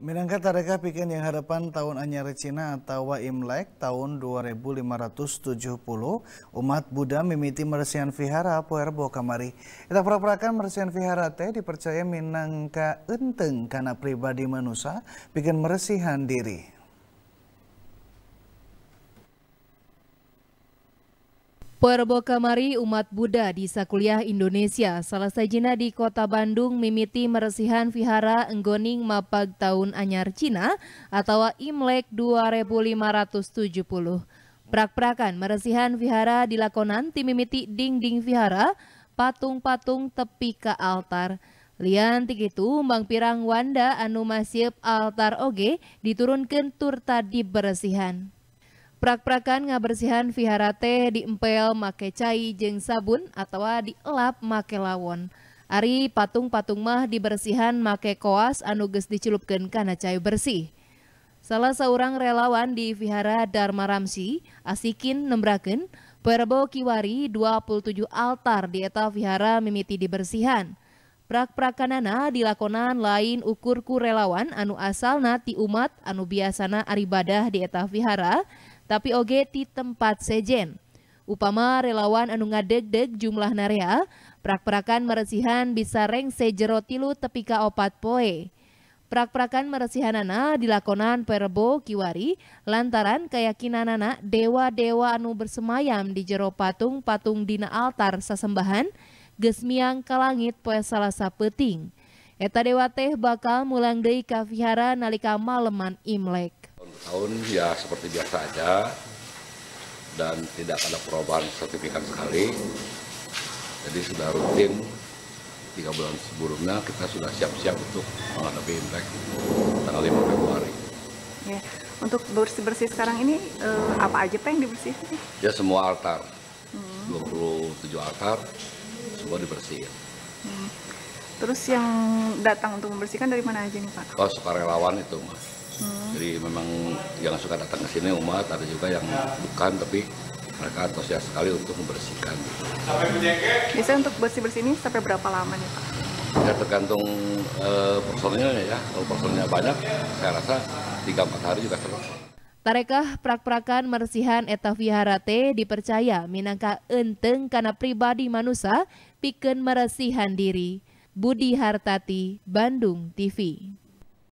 Minangka tareka pikan yang harapan tahun anyar Cina atau Imlek tahun 2570 umat Buddha mimiti meresian vihara puerbo kamari. Kita perakan meresian vihara teh dipercaya minangka enteng karena pribadi manusia bikin meresihan diri. Perbo kamari umat Buddha di Sakuliah Indonesia salah sajina di kota Bandung mimiti meresihan vihara enggoning mapag tahun anyar Cina atau Imlek 2570. Prak-prakan meresihan vihara dilakonan tim mimiti ding-ding vihara patung-patung tepi ke altar. Lian tikitu Bang Pirang Wanda anu altar oge diturunkan tur tadi beresihan. Prak-prakan ngabersihan vihara teh diempel make cai jeng sabun atau dielap make lawon. Ari patung-patung mah dibersihan make koas anu geus dicelupkeun kana cai bersih. Salah seorang relawan di Vihara Dharma Ramsi, asikin nembraken, Perbo Kiwari 27 altar di eta vihara mimiti dibersihan. Prak-prakanana dilakonan lain ukurku relawan anu asalna ti umat anu biasana aribadah di eta vihara, tapi oge di tempat sejen. Upama relawan anu ngadeg-deg jumlah narea, prak-prakan meresihan bisa reng sejero tilu tepi ka opat poe. Prak-prakan meresihanana dilakonan perbo kiwari lantaran keyakinanana dewa-dewa anu bersemayam di jero patung-patung dina altar sasembahan gesmiang ke langit poe salasa peting. Eta dewa teh bakal mulang deui ka vihara nalika maleman Imlek tahun ya seperti biasa aja dan tidak ada perubahan sertifikat sekali. Jadi sudah rutin tiga bulan sebelumnya kita sudah siap-siap untuk menghadapi Imlek tanggal 5 Februari. Ya, untuk bersih-bersih sekarang ini eh, apa aja pak yang dibersihkan? Ya semua altar, hmm. 27 altar semua dibersihin. Hmm. Terus yang datang untuk membersihkan dari mana aja nih Pak? Oh sukarelawan itu mas. Hmm. Jadi memang yang suka datang ke sini umat, ada juga yang bukan, tapi mereka antusias sekali untuk membersihkan. Bisa untuk bersih-bersih ini sampai berapa lama nih Pak? Ya tergantung uh, personilnya ya. Kalau personilnya banyak, saya rasa 3-4 hari juga selesai. Tarekah prak-prakan mersihan eta viharate dipercaya minangka enteng karena pribadi manusia piken meresihan diri. Budi Hartati, Bandung TV.